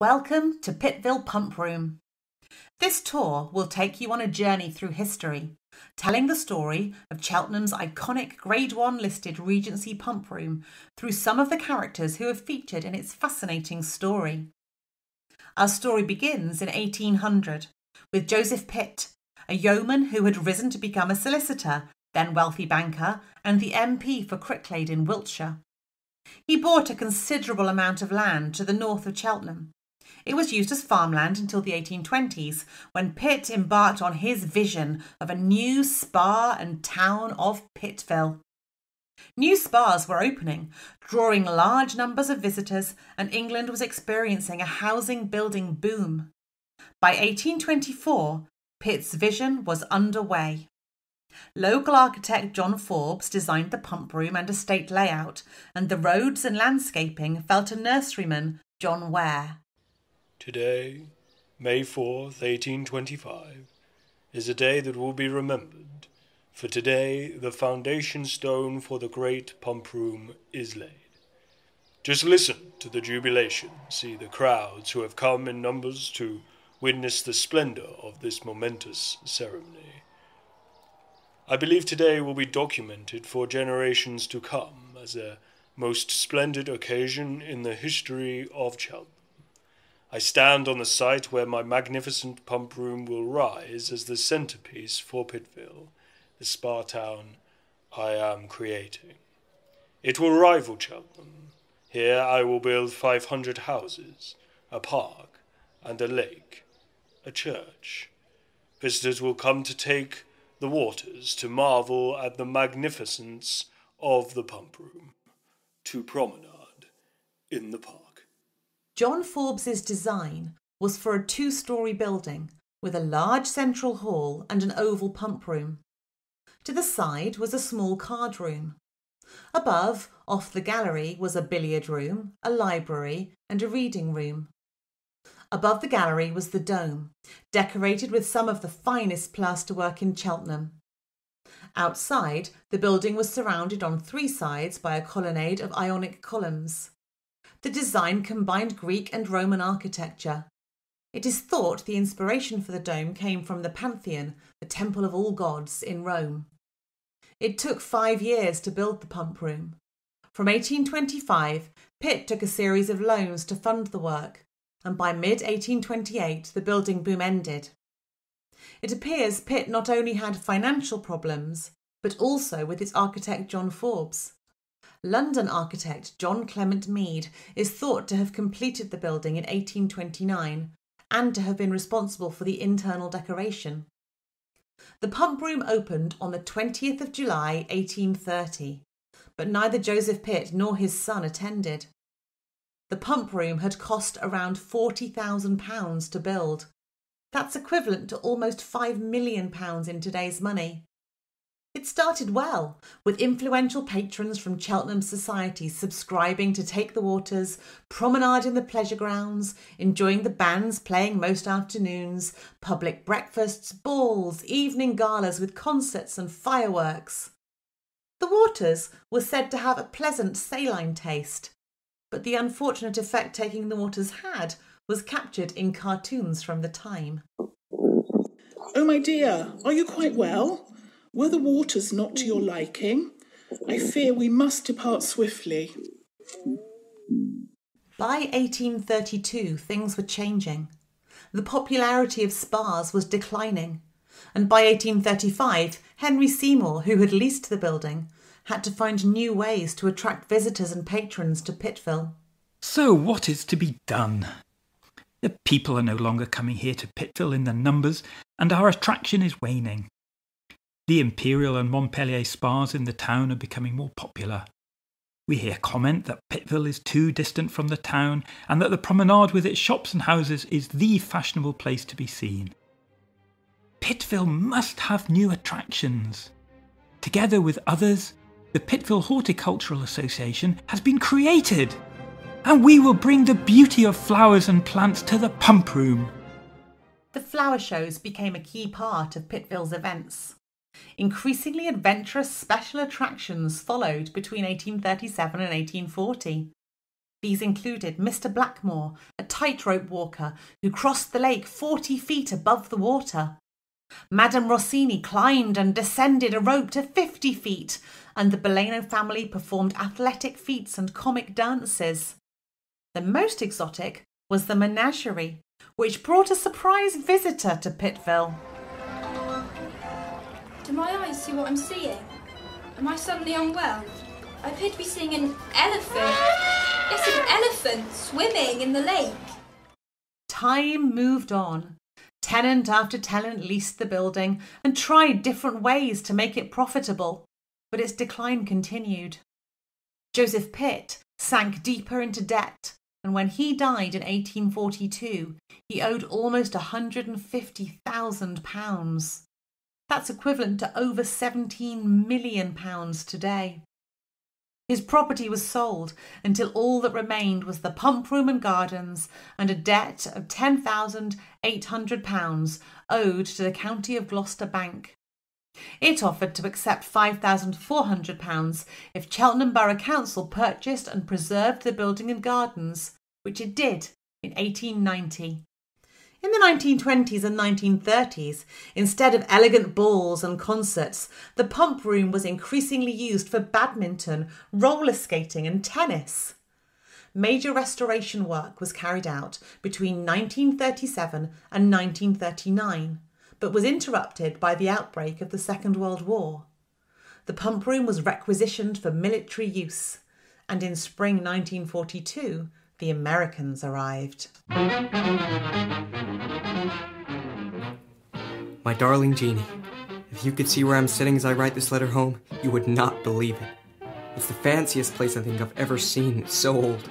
Welcome to Pittville Pump Room. This tour will take you on a journey through history, telling the story of Cheltenham's iconic Grade 1 listed Regency Pump Room through some of the characters who have featured in its fascinating story. Our story begins in 1800 with Joseph Pitt, a yeoman who had risen to become a solicitor, then wealthy banker, and the MP for Cricklade in Wiltshire. He bought a considerable amount of land to the north of Cheltenham it was used as farmland until the 1820s, when Pitt embarked on his vision of a new spa and town of Pittville. New spas were opening, drawing large numbers of visitors, and England was experiencing a housing building boom. By 1824, Pitt's vision was underway. Local architect John Forbes designed the pump room and estate layout, and the roads and landscaping fell to nurseryman John Ware. Today, May 4th, 1825, is a day that will be remembered, for today the foundation stone for the great pump room is laid. Just listen to the jubilation, see the crowds who have come in numbers to witness the splendor of this momentous ceremony. I believe today will be documented for generations to come as a most splendid occasion in the history of Cheltenham. I stand on the site where my magnificent pump room will rise as the centerpiece for Pittville, the spa town I am creating. It will rival Cheltenham. Here I will build 500 houses, a park, and a lake, a church. Visitors will come to take the waters, to marvel at the magnificence of the pump room, to promenade in the park. John Forbes's design was for a two story building with a large central hall and an oval pump room. To the side was a small card room. Above, off the gallery, was a billiard room, a library, and a reading room. Above the gallery was the dome, decorated with some of the finest plasterwork in Cheltenham. Outside, the building was surrounded on three sides by a colonnade of Ionic columns. The design combined Greek and Roman architecture. It is thought the inspiration for the dome came from the Pantheon, the temple of all gods, in Rome. It took five years to build the pump room. From 1825, Pitt took a series of loans to fund the work, and by mid 1828 the building boom ended. It appears Pitt not only had financial problems, but also with its architect John Forbes. London architect John Clement Mead is thought to have completed the building in 1829 and to have been responsible for the internal decoration. The pump room opened on the 20th of July 1830, but neither Joseph Pitt nor his son attended. The pump room had cost around £40,000 to build. That's equivalent to almost £5 million in today's money. It started well, with influential patrons from Cheltenham society subscribing to take the waters, promenade in the pleasure grounds, enjoying the bands playing most afternoons, public breakfasts, balls, evening galas with concerts and fireworks. The waters were said to have a pleasant saline taste, but the unfortunate effect taking the waters had was captured in cartoons from the time. Oh, my dear, are you quite well? Were the waters not to your liking? I fear we must depart swiftly. By 1832, things were changing. The popularity of spas was declining, and by 1835, Henry Seymour, who had leased the building, had to find new ways to attract visitors and patrons to Pittville. So, what is to be done? The people are no longer coming here to Pittville in the numbers, and our attraction is waning. The Imperial and Montpellier spas in the town are becoming more popular. We hear comment that Pittville is too distant from the town and that the promenade with its shops and houses is the fashionable place to be seen. Pittville must have new attractions. Together with others, the Pittville Horticultural Association has been created, and we will bring the beauty of flowers and plants to the pump room. The flower shows became a key part of Pittville's events. Increasingly adventurous special attractions followed between 1837 and 1840. These included Mr. Blackmore, a tightrope walker who crossed the lake 40 feet above the water. Madame Rossini climbed and descended a rope to 50 feet, and the Boleno family performed athletic feats and comic dances. The most exotic was the menagerie, which brought a surprise visitor to Pittville. Do my eyes see what I'm seeing? Am I suddenly unwell? I appear to be seeing an elephant. Yes, an elephant swimming in the lake. Time moved on. Tenant after tenant leased the building and tried different ways to make it profitable, but its decline continued. Joseph Pitt sank deeper into debt, and when he died in 1842, he owed almost a £150,000. That's equivalent to over £17 million today. His property was sold until all that remained was the pump room and gardens and a debt of £10,800 owed to the County of Gloucester Bank. It offered to accept £5,400 if Cheltenham Borough Council purchased and preserved the building and gardens, which it did in 1890. In the 1920s and 1930s, instead of elegant balls and concerts, the pump room was increasingly used for badminton, roller skating, and tennis. Major restoration work was carried out between 1937 and 1939, but was interrupted by the outbreak of the Second World War. The pump room was requisitioned for military use, and in spring 1942, the Americans arrived. My darling Jeannie, if you could see where I'm sitting as I write this letter home, you would not believe it. It's the fanciest place I think I've ever seen. It's so old.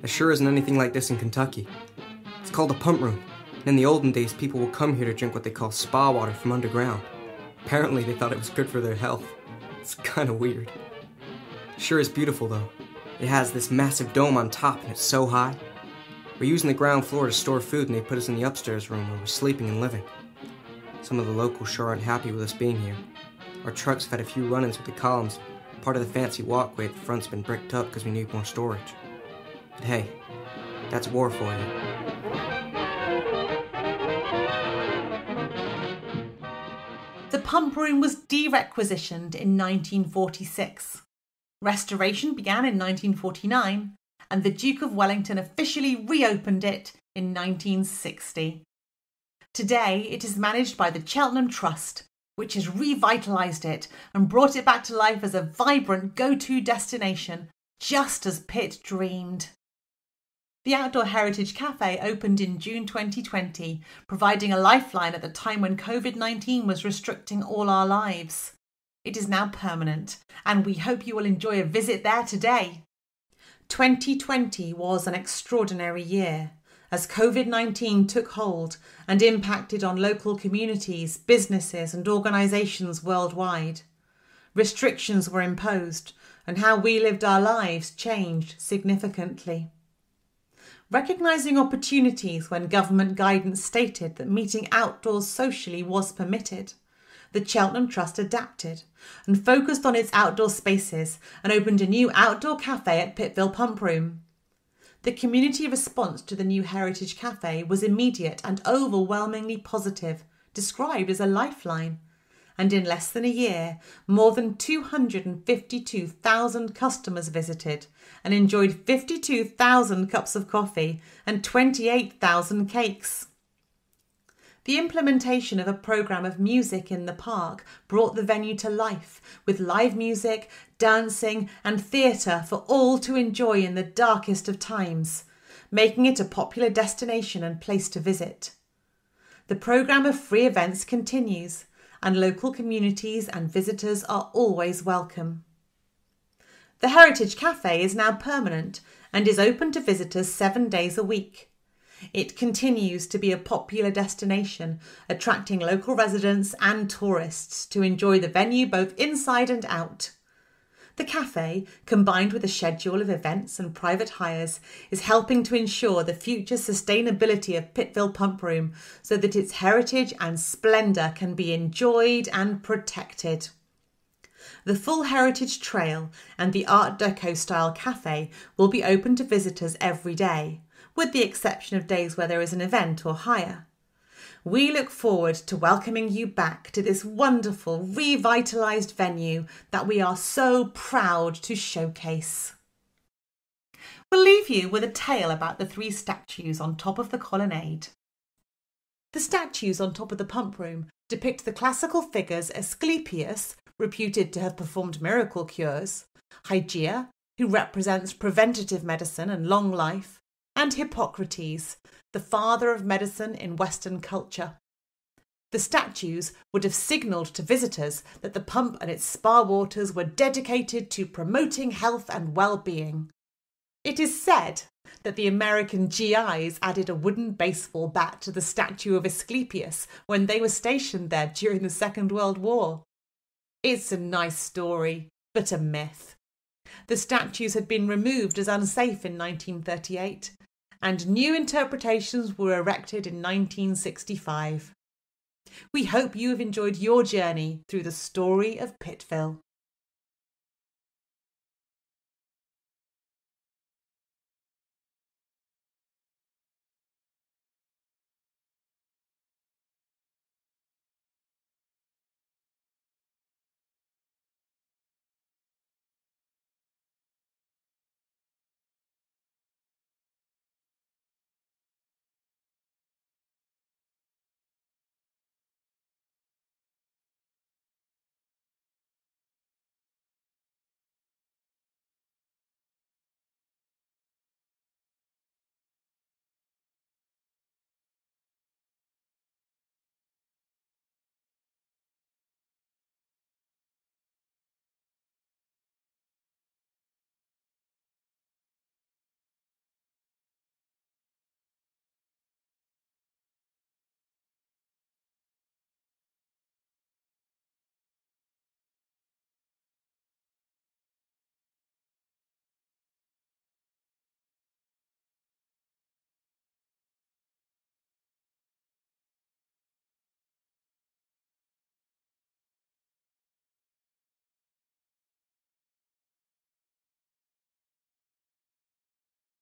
There sure isn't anything like this in Kentucky. It's called a pump room. And in the olden days, people would come here to drink what they call spa water from underground. Apparently, they thought it was good for their health. It's kind of weird. Sure is beautiful, though. It has this massive dome on top, and it's so high. We're using the ground floor to store food, and they put us in the upstairs room where we're sleeping and living. Some of the locals sure aren't happy with us being here. Our trucks have had a few run ins with the columns. Part of the fancy walkway at the front's been bricked up because we need more storage. But hey, that's war for you. The pump room was derequisitioned in 1946. Restoration began in 1949, and the Duke of Wellington officially reopened it in 1960. Today, it is managed by the Cheltenham Trust, which has revitalised it and brought it back to life as a vibrant go to destination, just as Pitt dreamed. The Outdoor Heritage Cafe opened in June 2020, providing a lifeline at the time when COVID 19 was restricting all our lives. It is now permanent, and we hope you will enjoy a visit there today. 2020 was an extraordinary year as COVID 19 took hold and impacted on local communities, businesses, and organisations worldwide. Restrictions were imposed, and how we lived our lives changed significantly. Recognising opportunities when government guidance stated that meeting outdoors socially was permitted, the Cheltenham Trust adapted and focused on its outdoor spaces and opened a new outdoor cafe at Pittville Pump Room. The community response to the new Heritage Cafe was immediate and overwhelmingly positive, described as a lifeline. And in less than a year, more than 252,000 customers visited and enjoyed 52,000 cups of coffee and 28,000 cakes. The implementation of a programme of music in the park brought the venue to life with live music, dancing, and theatre for all to enjoy in the darkest of times, making it a popular destination and place to visit. The programme of free events continues, and local communities and visitors are always welcome. The Heritage Cafe is now permanent and is open to visitors seven days a week. It continues to be a popular destination, attracting local residents and tourists to enjoy the venue both inside and out. The cafe, combined with a schedule of events and private hires, is helping to ensure the future sustainability of Pittville Pump Room so that its heritage and splendour can be enjoyed and protected. the full heritage trail and the Art Deco style cafe will be open to visitors every day, with the exception of days where there is an event or hire. We look forward to welcoming you back to this wonderful, revitalised venue that we are so proud to showcase. We'll leave you with a tale about the three statues on top of the colonnade. The statues on top of the pump room depict the classical figures Asclepius, reputed to have performed miracle cures, Hygeia, who represents preventative medicine and long life, and Hippocrates, the father of medicine in Western culture. The statues would have signalled to visitors that the pump and its spa waters were dedicated to promoting health and well being. It is said that the American GIs added a wooden baseball bat to the statue of Asclepius when they were stationed there during the Second World War. It's a nice story, but a myth. The statues had been removed as unsafe in 1938, and new interpretations were erected in 1965. We hope you have enjoyed your journey through the story of Pittville.